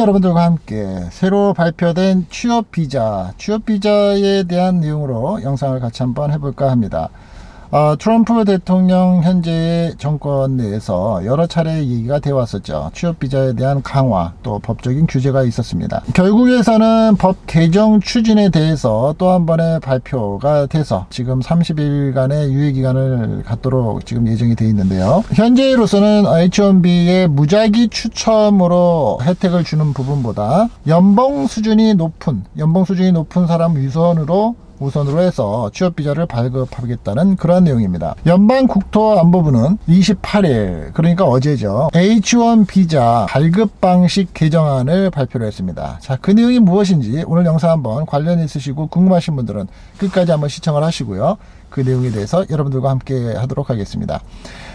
여러분들과 함께 새로 발표된 취업 비자, 취업 비자에 대한 내용으로 영상을 같이 한번 해볼까 합니다. 어, 트럼프 대통령 현재의 정권 내에서 여러 차례 얘기가 되어 왔었죠. 취업 비자에 대한 강화 또 법적인 규제가 있었습니다. 결국에서는 법 개정 추진에 대해서 또 한 번의 발표가 돼서 지금 30일간의 유예 기간을 갖도록 지금 예정이 되어 있는데요. 현재로서는 H1B의 무작위 추첨으로 혜택을 주는 부분보다 연봉 수준이 높은 연봉 수준이 높은 사람 위선으로 우선으로 해서 취업 비자를 발급하겠다는 그러한 내용입니다. 연방 국토안보부는 28일 그러니까 어제죠. H1 비자 발급 방식 개정안을 발표를 했습니다. 자, 그 내용이 무엇인지 오늘 영상 한번 관련 있으시고 궁금하신 분들은 끝까지 한번 시청을 하시고요. 그 내용에 대해서 여러분들과 함께 하도록 하겠습니다.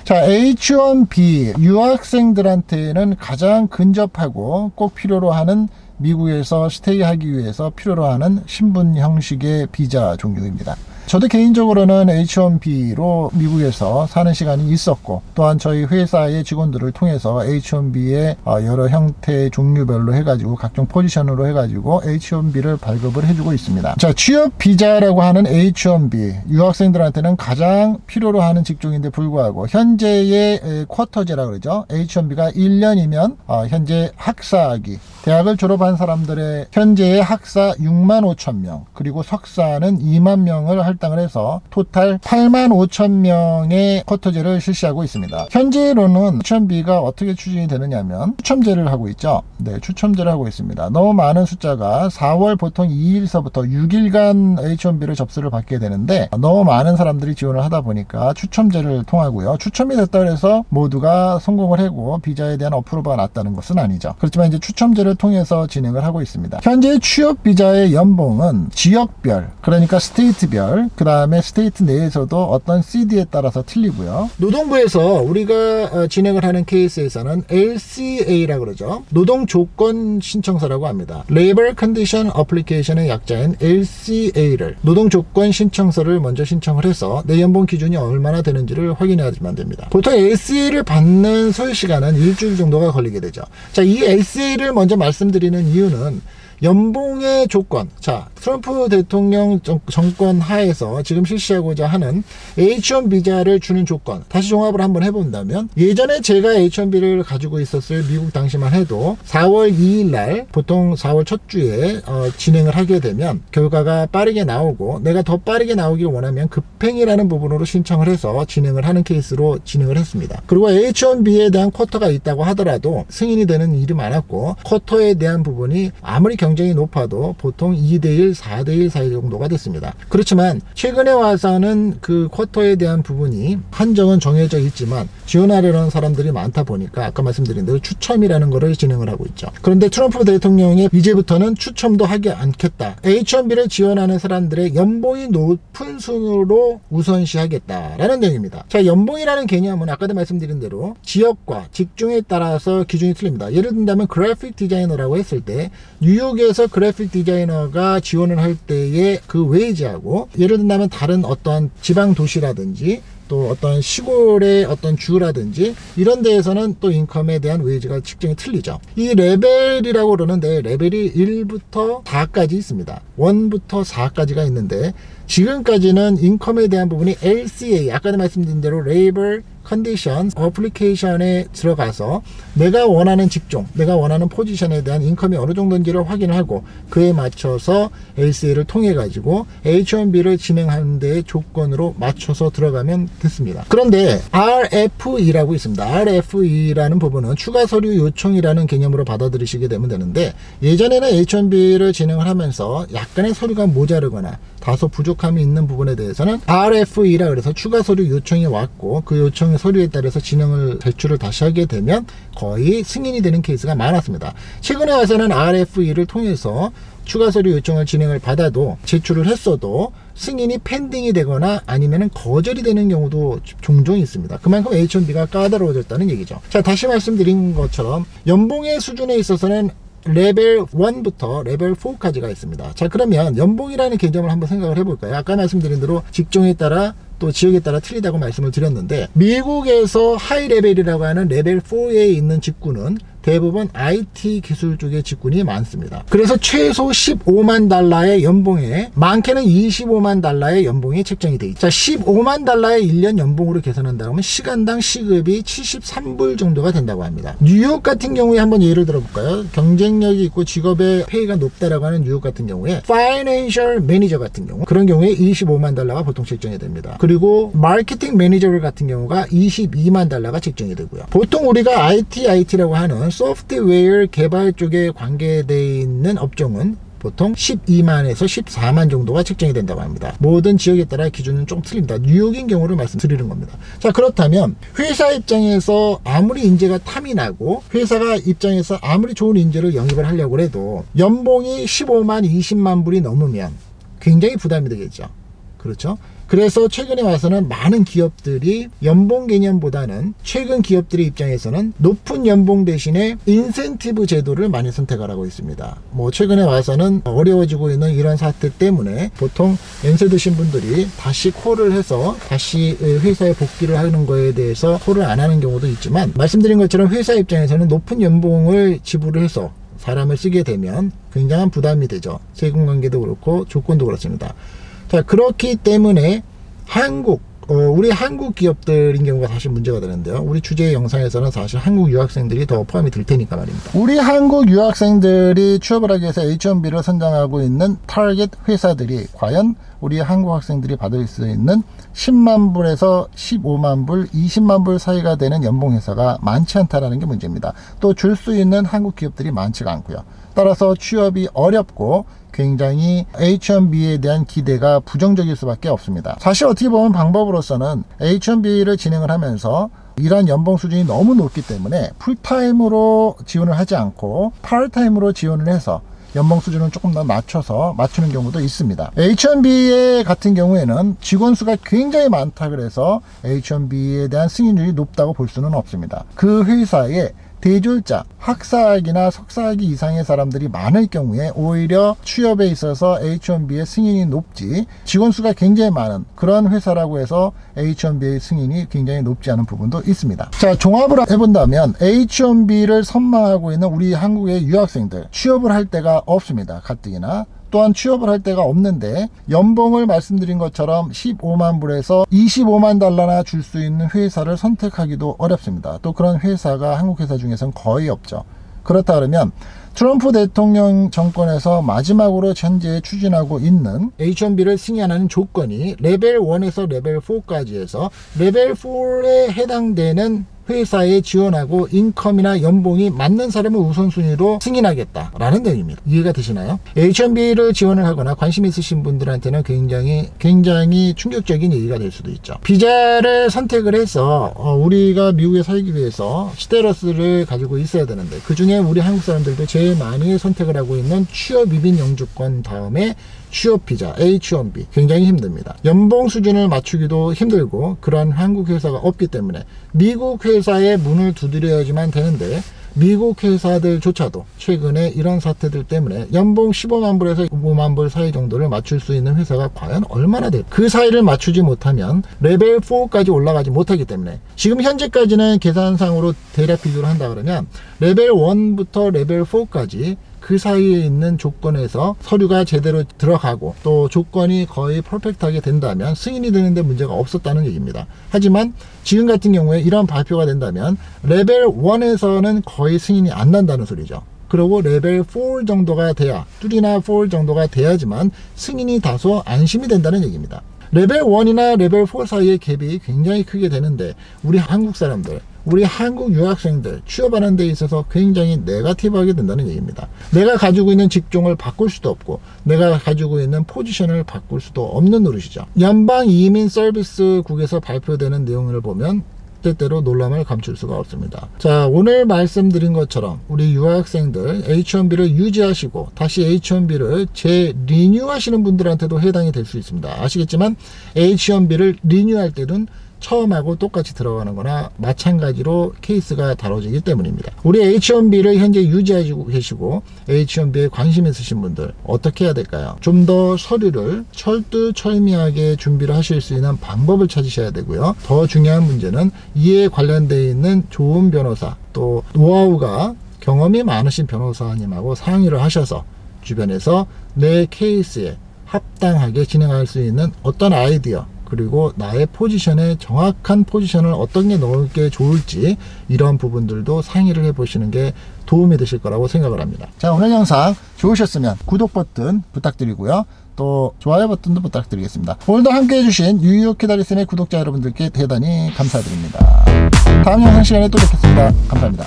자, H1B 유학생들한테는 가장 근접하고 꼭 필요로 하는 미국에서 스테이하기 위해서 필요로 하는 신분 형식의 비자 종류입니다. 저도 개인적으로는 H1B로 미국에서 사는 시간이 있었고 또한 저희 회사의 직원들을 통해서 H1B의 어, 여러 형태 종류별로 해가지고 각종 포지션으로 해가지고 H1B를 발급을 해주고 있습니다. 자 취업 비자라고 하는 H1B 유학생들한테는 가장 필요로 하는 직종인데 불구하고 현재의 쿼터제라 그러죠. H1B가 1년이면 어, 현재 학사학위 대학을 졸업한 사람들의 현재의 학사 6만 5천 명 그리고 석사는 2만 명을 할당을 해서 토탈 8만 5천 명의 쿼터제를 실시하고 있습니다. 현재로는 추첨비가 어떻게 추진이 되느냐면 추첨제를 하고 있죠. 네, 추첨제를 하고 있습니다. 너무 많은 숫자가 4월 보통 2일서부터 6일간 H1B를 접수를 받게 되는데 너무 많은 사람들이 지원을 하다 보니까 추첨제를 통하고요. 추첨이 됐다 그래서 모두가 성공을 하고 비자에 대한 어프로브가 났다는 것은 아니죠. 그렇지만 이제 추첨제를 통해서 진행을 하고 있습니다. 현재 취업 비자의 연봉은 지역별, 그러니까 state별, 그 다음에 state 내에서도 어떤 city에 따라서 틀리고요. 노동부에서 우리가 어, 진행을 하는 케이스에서는 LCA라고 그러죠. 노동 조건 신청서라고 합니다. Labor Condition Application의 약자인 LCA를 노동 조건 신청서를 먼저 신청을 해서 내 연봉 기준이 얼마나 되는지를 확인해야지만 됩니다. 보통 LCA를 받는 소요 시간은 일주일 정도가 걸리게 되죠. 자, 이 LCA를 먼저 말씀드리는 이유는 연봉의 조건. 자 트럼프 대통령 정권 하에서 지금 실시하고자 하는 H1 비자를 주는 조건. 다시 종합을 한번 해본다면 예전에 제가 H1B를 가지고 있었을 미국 당시만 해도 4월 2일 날 보통 4월 첫 주에 어, 진행을 하게 되면 결과가 빠르게 나오고 내가 더 빠르게 나오길 원하면 급행이라는 부분으로 신청을 해서 진행을 하는 케이스로 진행을 했습니다. 그리고 H1B에 대한 쿼터가 있다고 하더라도 승인이 되는 일이 많았고 쿼터에 대한 부분이 아무리 경쟁이 높아도 보통 2대1, 4대1 사이 정도가 됐습니다. 그렇지만 최근에 와서는 그 쿼터에 대한 부분이 한정은 정해져 있지만 지원하려는 사람들이 많다 보니까 아까 말씀드린 대로 추첨이라는 것을 진행을 하고 있죠. 그런데 트럼프 대통령이 이제부터는 추첨도 하지 않겠다. H1B를 지원하는 사람들의 연봉이 높은 순으로 우선시하겠다라는 내용입니다. 자, 연봉이라는 개념은 아까도 말씀드린 대로 지역과 직종에 따라서 기준이 틀립니다. 예를 든다면 그래픽 디자이너라고 했을 때 뉴욕 한국에서 그래픽 디자이너가 지원을 할 때의 그 웨이지하고 예를 든다면 다른 어떤 지방 도시라든지 또 어떤 시골의 어떤 주라든지 이런 데에서는 또 income에 대한 wage가 측정이 틀리죠. 이 레벨이라고 그러는데 레벨이 1부터 4까지 있습니다. 1부터 4까지가 있는데 지금까지는 income에 대한 부분이 LCA 아까도 말씀드린 대로 Labor Condition Application에 들어가서 내가 원하는 직종 내가 원하는 포지션에 대한 income이 어느 정도인지를 확인하고 그에 맞춰서 LCA를 통해 가지고 H1B를 진행하는 데 조건으로 맞춰서 들어가면 됐습니다. 그런데 RFE라고 있습니다. RFE라는 부분은 추가 서류 요청이라는 개념으로 받아들이시게 되면 되는데 예전에는 H1B를 진행을 하면서 약간의 서류가 모자르거나 다소 부족함이 있는 부분에 대해서는 RFE라 그래서 추가 서류 요청이 왔고 그 요청 의 서류에 따라서 진행을 제출을 다시 하게 되면 거의 승인이 되는 케이스가 많았습니다. 최근에 와서는 RFE를 통해서 추가 서류 요청을 진행을 받아도 제출을 했어도 승인이 pending이 되거나 아니면 거절이 되는 경우도 종종 있습니다. 그만큼 H1B가 까다로워졌다는 얘기죠. 자 다시 말씀드린 것처럼 연봉의 수준에 있어서는 레벨 1부터 레벨 4까지가 있습니다. 자 그러면 연봉이라는 개념을 한번 생각을 해볼까요? 아까 말씀드린 대로 직종에 따라 또 지역에 따라 틀리다고 말씀을 드렸는데 미국에서 high level이라고 하는 레벨 4에 있는 직군은 대부분 IT 기술 쪽의 직군이 많습니다. 그래서 최소 15만 달러의 연봉에 많게는 25만 달러의 연봉이 책정이 돼 있죠. 자, 15만 달러의 1년 연봉으로 계산한다면 시간당 시급이 73불 정도가 된다고 합니다. 뉴욕 같은 경우에 한번 예를 들어볼까요? 경쟁력이 있고 직업의 페이가 높다라고 하는 뉴욕 같은 경우에 financial manager 같은 경우 그런 경우에 25만 달러가 보통 책정이 됩니다. 그리고 마케팅 매니저 같은 경우가 22만 달러가 책정이 되고요. 보통 우리가 IT, IT라고 하는 소프트웨어 개발 쪽에 관계되어 있는 업종은 보통 12만에서 14만 정도가 책정이 된다고 합니다. 모든 지역에 따라 기준은 좀 틀립니다. 뉴욕인 경우를 말씀드리는 겁니다. 자 그렇다면 회사 입장에서 아무리 인재가 탐이 나고 회사가 입장에서 아무리 좋은 인재를 영입을 하려고 해도 연봉이 15만 20만 불이 넘으면 굉장히 부담이 되겠죠. 그렇죠? 그래서 최근에 와서는 많은 기업들이 연봉 개념보다는 최근 기업들의 입장에서는 높은 연봉 대신에 인센티브 제도를 많이 선택하라고 있습니다. 뭐 최근에 와서는 어려워지고 있는 이런 사태 때문에 보통 연세 드신 분들이 다시 콜을 해서 다시 회사에 복귀를 하는 거에 대해서 콜을 안 하는 경우도 있지만 말씀드린 것처럼 회사 입장에서는 높은 연봉을 지불을 해서 사람을 쓰게 되면 굉장한 부담이 되죠. 세금 관계도 그렇고 조건도 그렇습니다. 자, 그렇기 때문에 한국, 어, 우리 한국 기업들인 경우가 사실 문제가 되는데요. 우리 주제 영상에서는 사실 한국 유학생들이 더 포함이 될 테니까 말입니다. 우리 한국 유학생들이 취업을 하기 위해서 H1B를 선정하고 있는 타겟 회사들이 과연 우리 한국 학생들이 받을 수 있는 10만 불에서 15만 불, 20만 불 사이가 되는 연봉 회사가 많지 않다라는 게 문제입니다. 또 줄 수 있는 한국 기업들이 많지가 않고요. 따라서 취업이 어렵고 굉장히 H1B에 대한 기대가 부정적일 수밖에 없습니다. 사실 어떻게 보면 방법으로서는 H1B를 진행을 하면서 이러한 연봉 수준이 너무 높기 때문에 풀타임으로 지원을 하지 않고 파트타임으로 지원을 해서 연봉 수준을 조금 더 낮춰서 맞추는 경우도 있습니다. H1B 같은 경우에는 직원 수가 굉장히 많다 그래서 H1B에 대한 승인율이 높다고 볼 수는 없습니다. 그 회사에 대졸자, 학사학이나 석사학위 이상의 사람들이 많을 경우에 오히려 취업에 있어서 H1B의 승인이 높지 직원 수가 굉장히 많은 그런 회사라고 해서 H1B의 승인이 굉장히 높지 않은 부분도 있습니다. 자, 종합을 해본다면 H1B를 선망하고 있는 우리 한국의 유학생들 취업을 할 데가 없습니다. 가뜩이나 또한 취업을 할 데가 없는데 연봉을 말씀드린 것처럼 15만 불에서 25만 달러나 줄 수 있는 회사를 선택하기도 어렵습니다. 또 그런 회사가 한국 회사 중에서는 거의 없죠. 그렇다 그러면 트럼프 대통령 정권에서 마지막으로 현재 추진하고 있는 H1B를 승인하는 조건이 레벨 1에서 레벨 4까지 해서 레벨 4에 해당되는 회사에 지원하고 income이나 연봉이 맞는 사람을 우선순위로 승인하겠다라는 내용입니다. 이해가 되시나요? H1B를 지원을 하거나 관심 있으신 분들한테는 굉장히 굉장히 충격적인 얘기가 될 수도 있죠. 비자를 선택을 해서 어, 우리가 미국에 살기 위해서 스테러스를 가지고 있어야 되는데 그 중에 우리 한국 사람들도 제일 많이 선택을 하고 있는 취업 이민 영주권 다음에 취업 비자 H1B 굉장히 힘듭니다. 연봉 수준을 맞추기도 힘들고 그런 한국 회사가 없기 때문에 미국 회사에 문을 두드려야지만 되는데 미국 회사들조차도 최근에 이런 사태들 때문에 연봉 15만 불에서 5만 불 사이 정도를 맞출 수 있는 회사가 과연 얼마나 될까? 그 사이를 맞추지 못하면 레벨 4까지 올라가지 못하기 때문에 지금 현재까지는 계산상으로 대략 비교를 한다 그러면 레벨 1부터 레벨 4까지 그 사이에 있는 조건에서 서류가 제대로 들어가고 또 조건이 거의 perfect하게 된다면 승인이 되는데 문제가 없었다는 얘기입니다. 하지만 지금 같은 경우에 이런 발표가 된다면 레벨 1에서는 거의 승인이 안 난다는 소리죠. 그리고 레벨 4 정도가 돼야 3나 4 정도가 돼야지만 승인이 다소 안심이 된다는 얘기입니다. 레벨 1이나 레벨 4 사이의 갭이 굉장히 크게 되는데 우리 한국 사람들 우리 한국 유학생들 취업하는 데 있어서 굉장히 negative하게 된다는 얘기입니다. 내가 가지고 있는 직종을 바꿀 수도 없고 내가 가지고 있는 포지션을 바꿀 수도 없는 노릇이죠. 연방 이민 서비스국에서 발표되는 내용을 보면 때때로 논란을 감출 수가 없습니다. 자, 오늘 말씀드린 것처럼 우리 유학생들 H1B를 유지하시고 다시 H1B를 재리뉴 하시는 분들한테도 해당이 될 수 있습니다. 아시겠지만 H1B를 리뉴할 때는 처음하고 똑같이 들어가는 거나 마찬가지로 케이스가 다뤄지기 때문입니다. 우리 H1B를 현재 유지하고 계시고 H1B에 관심 있으신 분들 어떻게 해야 될까요? 좀 더 서류를 철두철미하게 준비를 하실 수 있는 방법을 찾으셔야 되고요. 더 중요한 문제는 이에 관련되어 있는 좋은 변호사 또 노하우가 경험이 많으신 변호사님하고 상의를 하셔서 주변에서 내 케이스에 합당하게 진행할 수 있는 어떤 아이디어 그리고 나의 포지션에 정확한 포지션을 어떤 게 넣을 게 좋을지 이런 부분들도 상의를 해보시는 게 도움이 되실 거라고 생각을 합니다. 자 오늘 영상 좋으셨으면 구독 버튼 부탁드리고요. 또 좋아요 버튼도 부탁드리겠습니다. 오늘도 함께 해주신 뉴욕 키다리슨의 구독자 여러분들께 대단히 감사드립니다. 다음 영상 시간에 또 뵙겠습니다. 감사합니다.